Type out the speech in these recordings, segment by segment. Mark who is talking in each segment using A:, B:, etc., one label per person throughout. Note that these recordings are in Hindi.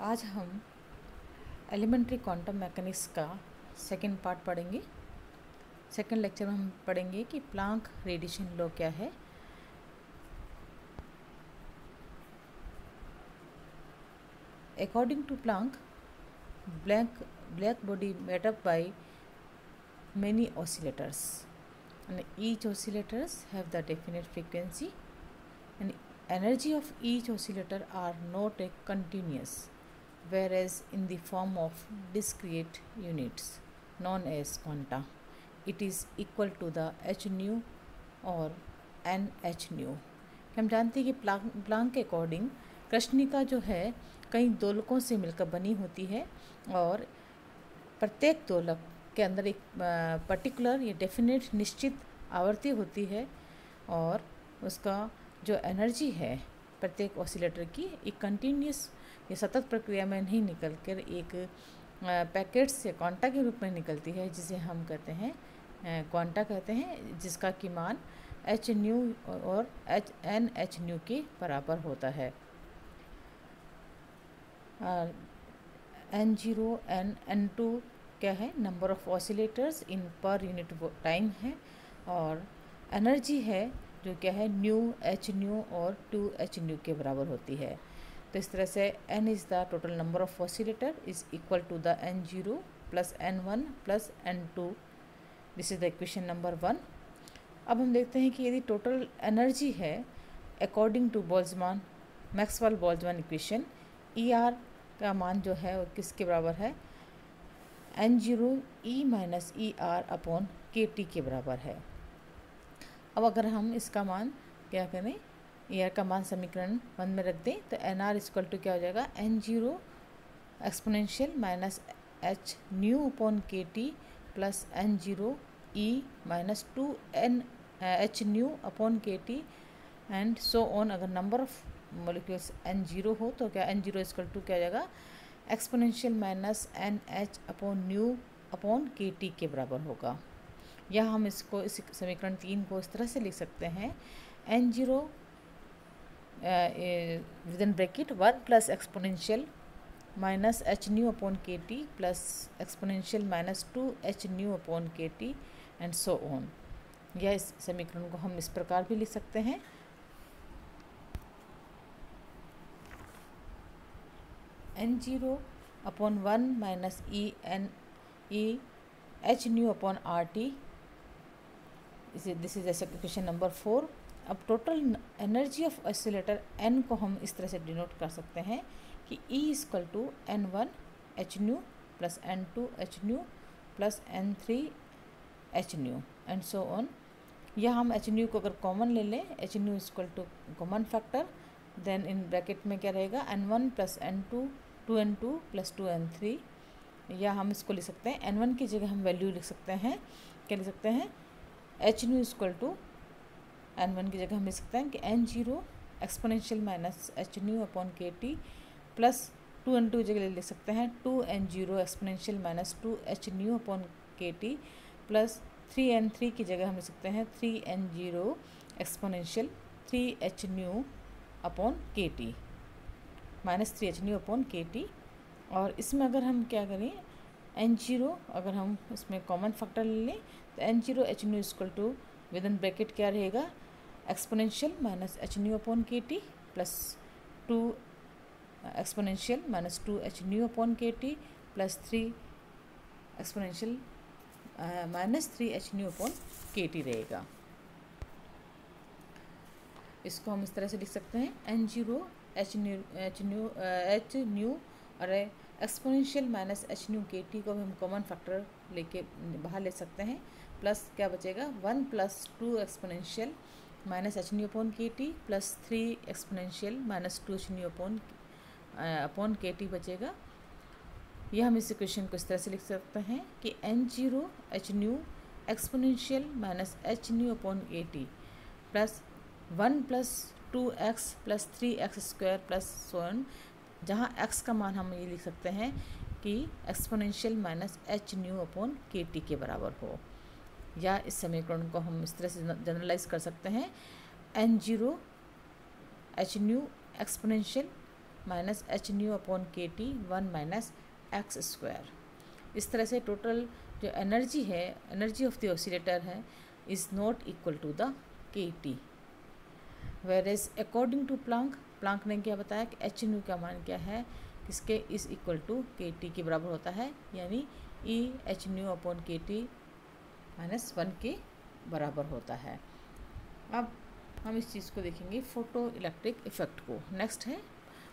A: आज हम एलिमेंट्री क्वांटम मैकेनिक्स का सेकेंड पार्ट पढ़ेंगे। सेकेंड लेक्चर में हम पढ़ेंगे कि प्लांक रेडिएशन लॉ क्या है। According to Planck black black body made up by many oscillators and each oscillators have the definite frequency and energy of each oscillator are not a continuous whereas in the form of discrete units, known as quanta, it is equal to the h nu और एन एच न्यू हम जानते हैं कि प्लांक प्लांक के अकॉर्डिंग कृष्णिका जो है, कई दोलकों से मिलकर बनी होती है और प्रत्येक दोलक के अंदर एक पर्टिकुलर या डेफिनेट निश्चित आवर्ती होती है और उसका जो एनर्जी है प्रत्येक ऑसिलेटर की, एक कंटिन्यूस या सतत प्रक्रिया में नहीं निकल कर एक पैकेट्स या क्वांटा के रूप में निकलती है, जिसे हम कहते हैं क्वांटा कहते हैं, जिसका की मान एच न्यू और एच एन एच न्यू के बराबर होता है। N zero N N two क्या है? Number of oscillators in per unit time है और एनर्जी है जो क्या है? न्यू एच न्यू और टू एच न्यू के बराबर होती है। तो इस तरह से N is the total number of oscillator is equal to the N zero plus N one plus N two this is the equation number one अब हम देखते हैं कि यदि टोटल एनर्जी है according to Boltzmann Maxwell Boltzmann equation E R का मान जो है वो किसके बराबर है? N zero E minus E R upon K T के बराबर है। अब अगर हम इसका मान क्या करें? आर का मान समीकरण वन में रख दें तो एन आर इक्वल टू क्या हो जाएगा? N zero exponential minus H nu upon K T plus N zero E minus two N H nu upon K T and so on अगर number of molecules N zero हो तो क्या एन ज़ीरो इजकल टू क्या हो जाएगा? Exponential minus N H upon nu upon K T के बराबर होगा। या हम इसको, इस समीकरण तीन को इस तरह से लिख सकते हैं। N zero with in bracket one plus exponential minus H nu upon K T plus exponential minus two H nu upon K T and so on या इस समीकरण को हम इस प्रकार भी लिख सकते हैं। N zero upon one minus E N E H nu upon R T this is ऐसा क्वेश्चन नंबर फोर अब total energy of oscillator N को हम इस तरह से डिनोट कर सकते हैं कि E equal to N one H nu plus N two H nu plus N three H nu and so on या हम एच न्यू को अगर कॉमन ले लें H nu equal to common factor then in bracket में क्या रहेगा? N one plus N two two N two plus two N three या हम इसको लिख सकते हैं एन वन की जगह हम वैल्यू लिख सकते हैं। क्या लिख सकते हैं? H nu equal to N one की जगह हम लिख सकते हैं कि N zero exponential minus H nu upon K T plus two N two जगह लिख सकते हैं। Two N zero exponential minus two H nu upon K T plus three N three की जगह हम लिख सकते हैं। Three N zero exponential three H nu upon K T minus three H nu upon K T और इसमें अगर हम क्या करें एन ज़ीरो अगर हम इसमें कॉमन फैक्टर ले लें तो N zero H nu equal to with in bracket क्या रहेगा? Exponential minus H nu upon K T plus two exponential minus two H nu upon K T plus three exponential minus three H nu upon K T रहेगा। इसको हम इस तरह से लिख सकते हैं N zero H nu H nu H nu और exponential minus H nu K T को भी हम कॉमन फैक्टर लेके बाहर ले सकते हैं प्लस क्या बचेगा? One plus two exponential minus H nu upon K T plus three exponential minus two H nu upon upon K T बचेगा। यह हम इस इक्वेशन को इस तरह से लिख सकते हैं कि N zero H nu exponential minus H nu upon A T plus one plus two X plus three X square plus so on जहाँ एक्स का मान हम ये लिख सकते हैं कि exponential minus H nu upon K T के बराबर हो। या इस समीकरण को हम इस तरह से जनरलाइज कर सकते हैं। N zero H nu exponential minus H nu upon K T one minus X square इस तरह से टोटल जो एनर्जी है एनर्जी ऑफ़ द ऑसिलेटर है is not equal to the K T where is according to Planck Planck ने क्या बताया कि एच न्यू का मान क्या है? किसके is equal to K T के बराबर होता है? यानी E H nu upon K T minus one के बराबर होता है। अब हम इस चीज़ को देखेंगे फ़ोटो इलेक्ट्रिक इफ़ेक्ट को। नेक्स्ट है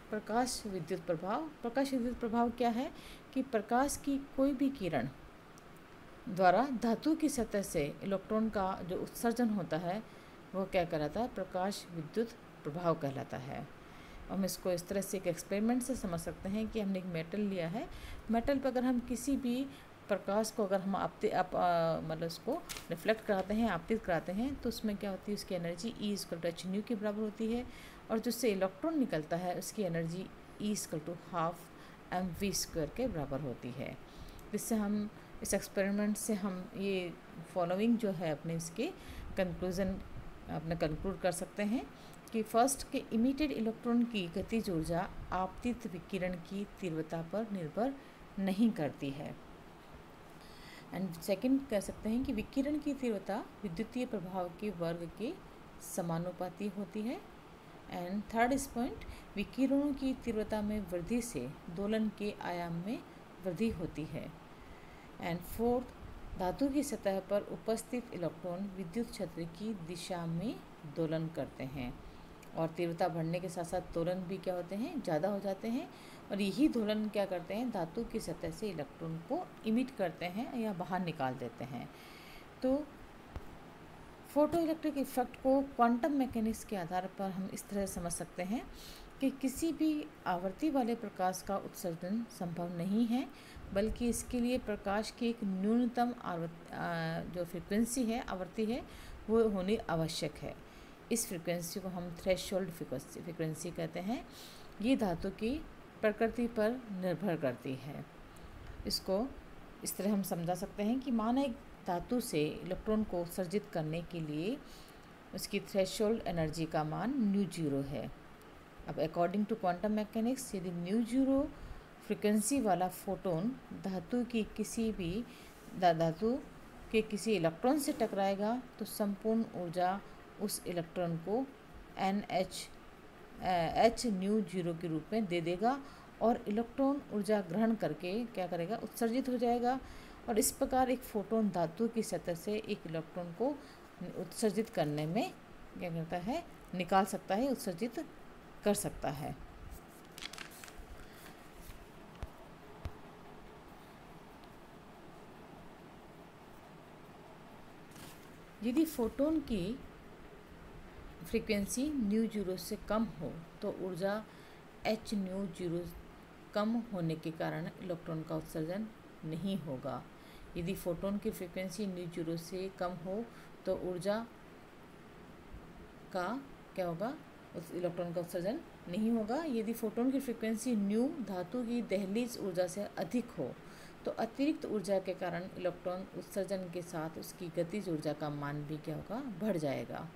A: प्रकाश विद्युत प्रभाव। प्रकाश विद्युत प्रभाव क्या है कि प्रकाश की कोई भी किरण द्वारा धातु की सतह से इलेक्ट्रॉन का जो उत्सर्जन होता है, वो क्या कहलाता है? प्रकाश विद्युत प्रभाव कहलाता है। हम इसको इस तरह से एक एक्सपेरिमेंट से समझ सकते हैं कि हमने एक मेटल लिया है। मेटल पर अगर हम किसी भी प्रकाश को अगर हम आपते आप मतलब उसको रिफ्लेक्ट कराते हैं, आपतित कराते हैं तो उसमें क्या होती है? उसकी energy E equal to H nu के बराबर होती है और जिससे इलेक्ट्रॉन निकलता है, उसकी energy E equal to half M V square के बराबर होती है। जिससे हम इस एक्सपेरिमेंट से हम ये फॉलोइंग जो है अपने इसके कंक्लूज़न अपने कंक्लूड कर सकते हैं कि फ़र्स्ट के इमिटेड इलेक्ट्रॉन की गतिज ऊर्जा आपतित विकिरण की तीव्रता पर निर्भर नहीं करती है। एंड सेकंड कह सकते हैं कि विकिरण की तीव्रता विद्युतीय प्रभाव के वर्ग के समानुपाती होती है। एंड थर्ड इस पॉइंट विकिरणों की तीव्रता में वृद्धि से दोलन के आयाम में वृद्धि होती है। एंड फोर्थ धातु की सतह पर उपस्थित इलेक्ट्रॉन विद्युत क्षेत्र की दिशा में दोलन करते हैं। और तीव्रता बढ़ने के साथ साथ दोलन भी क्या होते हैं? ज़्यादा हो जाते हैं। और यही दोलन क्या करते हैं? धातु की सतह से इलेक्ट्रॉन को इमिट करते हैं या बाहर निकाल देते हैं। तो फ़ोटो इलेक्ट्रिक इफ़ेक्ट को क्वांटम मैकेनिक्स के आधार पर हम इस तरह समझ सकते हैं कि किसी भी आवर्ती वाले प्रकाश का उत्सर्जन संभव नहीं है, बल्कि इसके लिए प्रकाश की एक न्यूनतम जो फ्रिक्वेंसी है, आवर्ती है, वो होनी आवश्यक है। इस फ्रिक्वेंसी को हम थ्रेशोल्ड फ्रिक्वेंसी फ्रिक्वेंसी कहते हैं। ये धातु की प्रकृति पर निर्भर करती है। इसको इस तरह हम समझा सकते हैं कि माना एक धातु से इलेक्ट्रॉन को उत्सर्जित करने के लिए उसकी थ्रेशोल्ड एनर्जी का मान न्यू ज़ीरो है। अब अकॉर्डिंग टू क्वांटम मैकेनिक्स यदि न्यू ज़ीरो फ्रिक्वेंसी वाला फोटोन धातु की किसी भी धातु के किसी इलेक्ट्रॉन से टकराएगा तो संपूर्ण ऊर्जा उस इलेक्ट्रॉन को N H H nu zero के रूप में दे देगा और इलेक्ट्रॉन ऊर्जा ग्रहण करके क्या करेगा? उत्सर्जित हो जाएगा। और इस प्रकार एक फोटोन धातु की सतह से एक इलेक्ट्रॉन को उत्सर्जित करने में क्या करता है? निकाल सकता है, उत्सर्जित कर सकता है। यदि फोटोन की फ्रीक्वेंसी न्यू ज़ीरो से कम हो तो ऊर्जा एच न्यू ज़ीरो कम होने के कारण इलेक्ट्रॉन का उत्सर्जन नहीं होगा। यदि फोटोन की फ्रीक्वेंसी न्यू ज़ीरो से कम हो तो ऊर्जा का क्या होगा? उस इलेक्ट्रॉन का उत्सर्जन नहीं होगा। यदि फोटोन की फ्रीक्वेंसी न्यू धातु की दहलीज ऊर्जा से अधिक हो तो अतिरिक्त ऊर्जा के कारण इलेक्ट्रॉन उत्सर्जन के साथ उसकी गतिज ऊर्जा का मान भी क्या होगा? बढ़ जाएगा।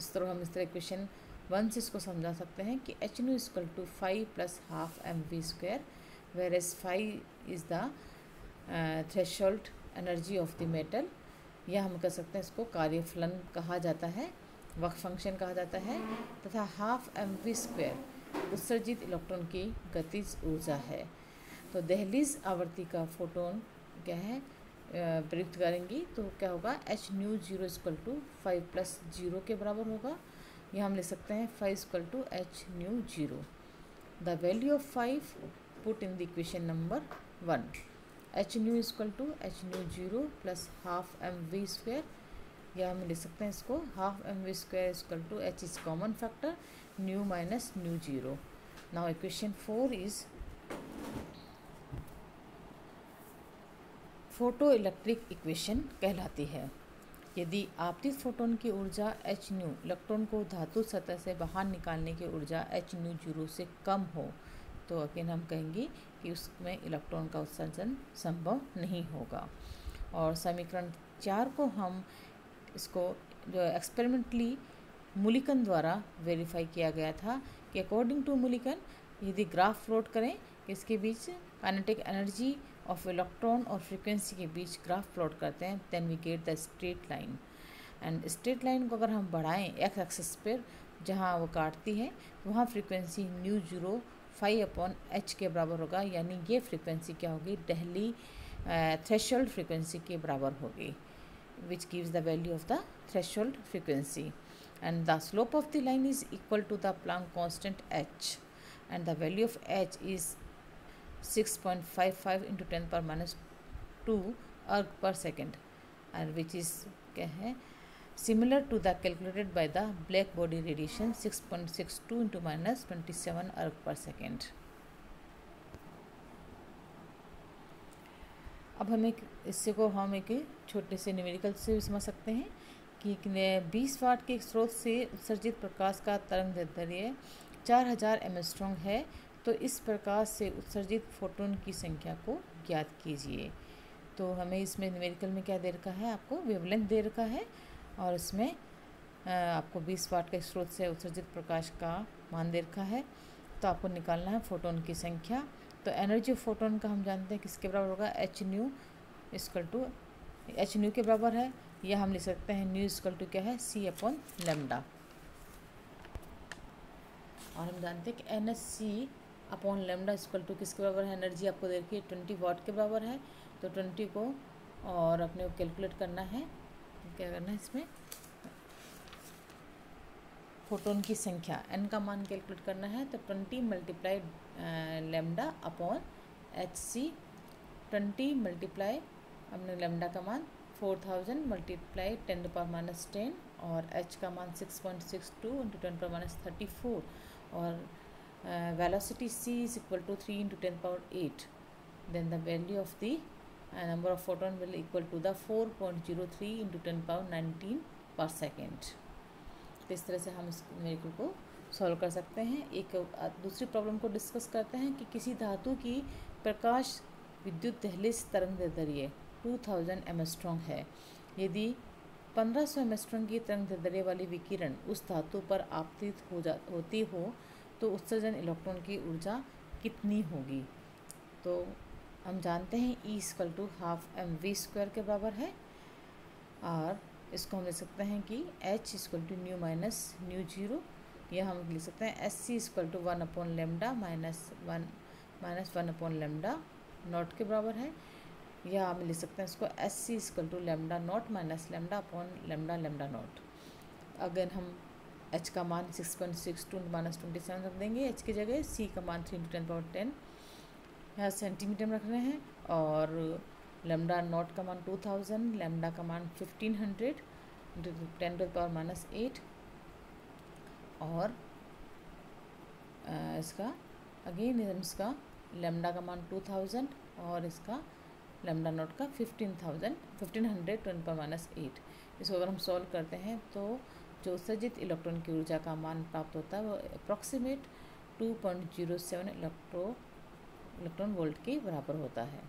A: इस तरह हम इस तरह क्वेश्चन वन से इसको समझा सकते हैं कि H nu equal to five plus half M V square whereas five is the threshold energy of the metal या हम कह सकते हैं इसको कार्यफलन कहा जाता है वक फ़ंक्शन कहा जाता है, तथा हाफ़ एम वी स्क्वेयर उत्सर्जित इलेक्ट्रॉन की गतिज ऊर्जा है। तो दहलीज आवर्ती का फोटोन क्या है? प्रयुक्त करेंगी तो क्या होगा? H nu zero equal to five plus zero के बराबर होगा। यहाँ हम ले सकते हैं five equal to H nu zero the value of five put in the equation number one H nu equal to H nu zero plus half M V square या हम ले सकते हैं इसको। Half M V square equal to H is common factor nu minus nu zero now equation four is photo electric equation कहलाती है। यदि आपतित फोटोन की ऊर्जा एच न्यू इलेक्ट्रॉन को धातु सतह से बाहर निकालने की ऊर्जा एच न्यू ज़ीरो से कम हो तो अगेन हम कहेंगे कि उसमें इलेक्ट्रॉन का उत्सर्जन संभव नहीं होगा। और समीकरण चार को हम इसको, जो एक्सपेरिमेंटली मुलिकन द्वारा वेरीफाई किया गया था कि अकॉर्डिंग टू मुलिकन, यदि ग्राफ प्लॉट करें, इसके बीच काइनेटिक एनर्जी ऑफ़ इलेक्ट्रॉन और फ्रीक्वेंसी के बीच ग्राफ प्लॉट करते हैं then we get the straight line and straight line को अगर हम बढ़ाएँ एक्स एक्सिस पर, जहाँ वो काटती है, वहाँ frequency nu zero five upon h के बराबर होगा, यानी ये फ्रीक्वेंसी क्या होगी? डेहली थ्रेशोल्ड फ्रीक्वेंसी के बराबर होगी which gives the value of the threshold frequency and the slope of the line is equal to the Planck constant h and the value of h is six point five five into ten पर माइनस टू अर्ग पर सेकेंड एंड विच इज़ क्या है? Similar to the calculated by the black body radiation 6.62 into minus 27 arc per second. अब हम एक, इससे को हम एक छोटे से न्यूमेरिकल से भी समझ सकते हैं कि 20 वाट के स्रोत से उत्सर्जित प्रकाश का तरंग दैर्ध्य 4000 हज़ार एम स्ट्रॉन्ग है। तो इस प्रकाश से उत्सर्जित फोटोन की संख्या को ज्ञात कीजिए। तो हमें इसमें न्यूमेरिकल में क्या दे रखा है? आपको वेवलेंथ दे रखा है और इसमें आपको 20 वाट के स्रोत से उत्सर्जित प्रकाश का मान दे रखा है। तो आपको निकालना है फोटोन की संख्या। तो एनर्जी फोटोन का हम जानते हैं किसके बराबर होगा? H nu is equal to h nu के बराबर है। या हम लिख सकते हैं न्यू इसकल टू क्या है? सी अपॉन लेमडा और हम जानते हैं कि n s c upon lambda is equal to किसके बराबर है? एनर्जी आपको देखिए ट्वेंटी वाट के बराबर है। तो ट्वेंटी को और अपने को कैलकुलेट करना है। क्या करना है इसमें? फोटोन की संख्या एन का मान कैलकुलेट करना है। तो twenty multiply lambda upon h c, twenty multiply अपने लेमडा का मान फोर थाउज़ेंड मल्टीप्लाई टेन पर माइनस टेन और एच का मान six point six two into ten पर माइनस थर्टी फोर। और velocity c is equal to three into ten power eight then the value of the number of photon will equal to the 4.03 into 10 power 19 पर सेकेंड तो इस तरह से हम इस मेरिकल को सॉल्व कर सकते हैं। एक दूसरी प्रॉब्लम को डिस्कस करते हैं कि किसी धातु की प्रकाश विद्युत दहलीज तरंग दैर्ध्य 2000 थाउज़ेंड एमस्ट्रॉन्ग है। यदि 1500 सौ एमस्ट्रॉन्ग की तरंग दैर्ध्य वाली विकिरण उस धातु पर आपतित हो जा, होती हो तो उत्सर्जन इलेक्ट्रॉन की ऊर्जा कितनी होगी? तो हम जानते हैं e is equal to half m v square के बराबर है। और इसको हम लिख सकते हैं कि H equal to nu minus nu zero या हम लिख सकते हैं S C equal to one upon lambda minus one minus one upon lambda not के बराबर है। या हम लिख सकते हैं इसको S C equal to lambda not minus lambda upon lambda lambda not अगर हम एच का मान six point six two minus twenty seven रख देंगे। एच की जगह सी का मान three into ten power ten यहाँ सेंटीमीटर में रख रहे हैं और लेमडा नॉट का मान टू थाउज़ेंड लेमडा का मान fifteen hundred ten to power minus eight और इसका अगेन इसका लेमडा का मान टू थाउज़ेंड और इसका लेमडा नोट का fifteen thousand fifteen hundred twenty पर माइनस एट इसको अगर हम सॉल्व करते हैं तो जो उत्सर्जित इलेक्ट्रॉन की ऊर्जा का मान प्राप्त होता है, वो approximate two point zero seven electro electron volt के बराबर होता है।